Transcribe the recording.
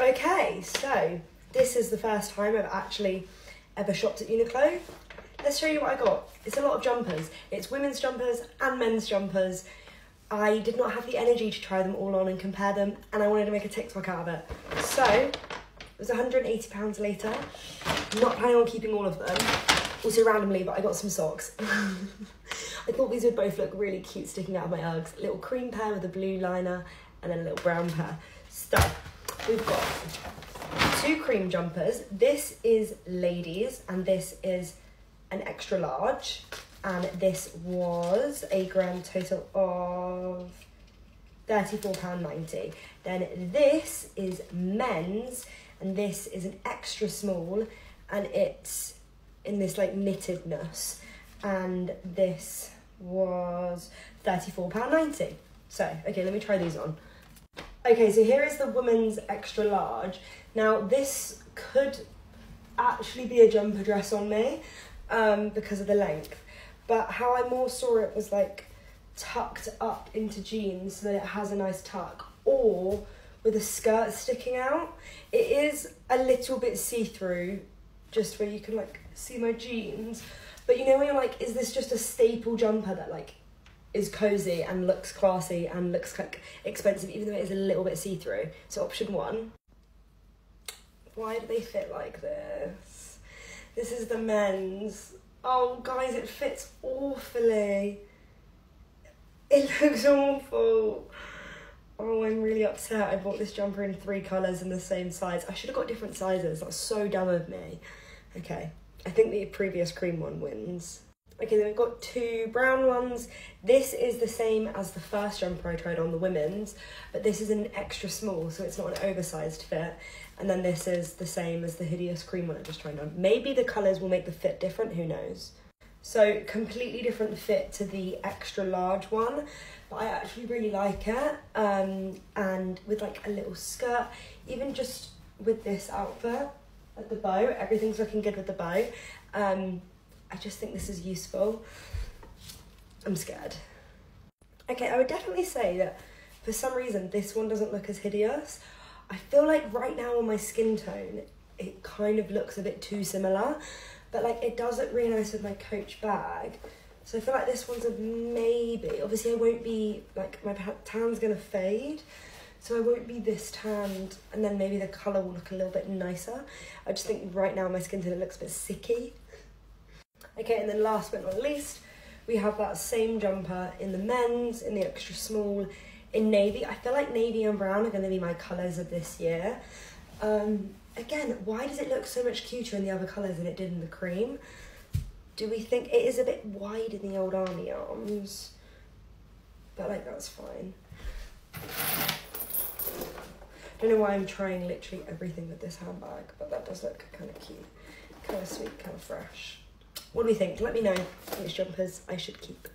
Okay, so this is the first time I've actually ever shopped at Uniqlo. Let's show you what I got. It's a lot of jumpers. It's women's jumpers and men's jumpers. I did not have the energy to try them all on and compare them, and I wanted to make a TikTok out of it. So, it was £180 later. Not planning on keeping all of them. Also randomly, but I got some socks. I thought these would both look really cute sticking out of my Uggs. A little cream pair with a blue liner, and then a little brown pair. So, we've got two cream jumpers. This is ladies, and this is an extra large. And this was a grand total of £34.90. Then this is men's, and this is an extra small, and it's in this like knittedness. And this was £34.90. So, okay, let me try these on. Okay, so here is the woman's extra large. Now, this could actually be a jumper dress on me um, because of the length. But how I more saw it was like tucked up into jeans so that it has a nice tuck or with a skirt sticking out. It is a little bit see-through just where you can like see my jeans. But you know when you're like, is this just a staple jumper that like is cozy and looks classy and looks like expensive even though it is a little bit see-through. So option one. Why do they fit like this? This is the men's. Oh guys, it fits awfully. It looks awful. Oh, I'm really upset. I bought this jumper in three colours in the same size. I should have got different sizes. That's so dumb of me. Okay, I think the previous cream one wins. Okay, then we've got two brown ones. This is the same as the first jumper I tried on, the women's, but this is an extra small, so it's not an oversized fit. And then this is the same as the hideous cream one I just tried on. Maybe the colours will make the fit different, who knows? So completely different fit to the extra large one, but I actually really like it. Um, and with like a little skirt, even just with this outfit at the bow, everything's looking good with the bow. Um, I just think this is useful. I'm scared. Okay, I would definitely say that for some reason this one doesn't look as hideous. I feel like right now on my skin tone, it kind of looks a bit too similar, but like it does look really nice with my Coach bag. So I feel like this one's a maybe. Obviously I won't be, like my tan's gonna fade, so I won't be this tanned and then maybe the colour will look a little bit nicer. I just think right now my skin tone looks a bit sicky. Okay, and then last but not least, we have that same jumper in the men's, in the extra small, in navy. I feel like navy and brown are going to be my colours of this year. Um, again, why does it look so much cuter in the other colours than it did in the cream? Do we think it is a bit wide in the old army arms? But like, that's fine. Don't know why I'm trying literally everything with this handbag, but that does look kind of cute, kind of sweet, kind of fresh. What do we think? Let me know which jumpers I should keep.